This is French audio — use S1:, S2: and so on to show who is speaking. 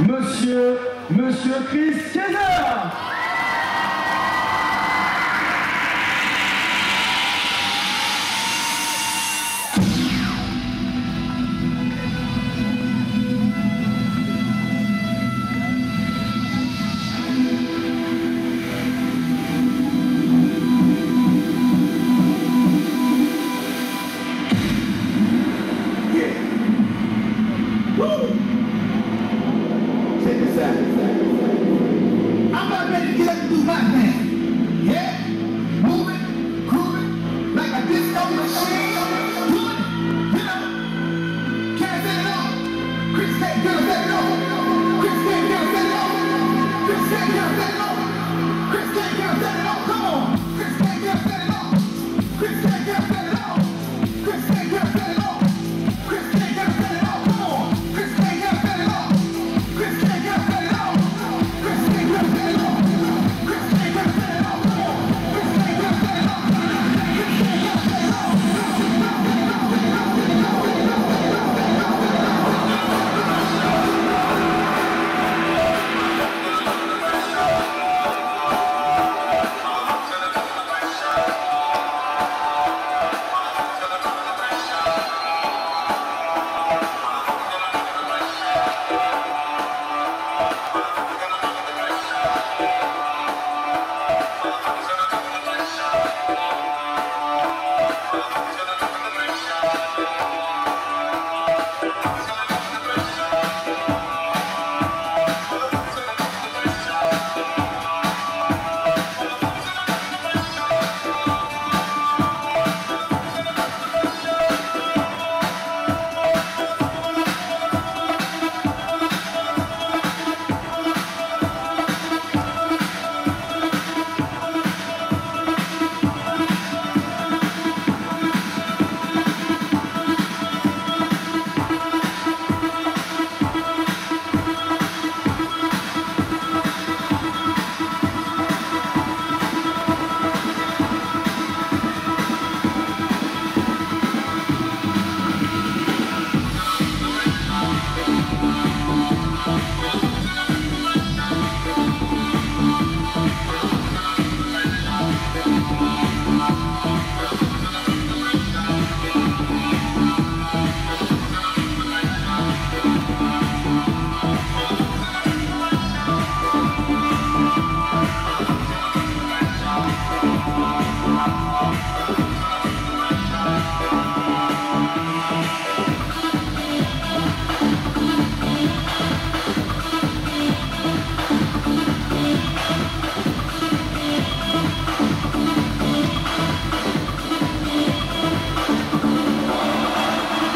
S1: Monsieur, Monsieur Chris
S2: that.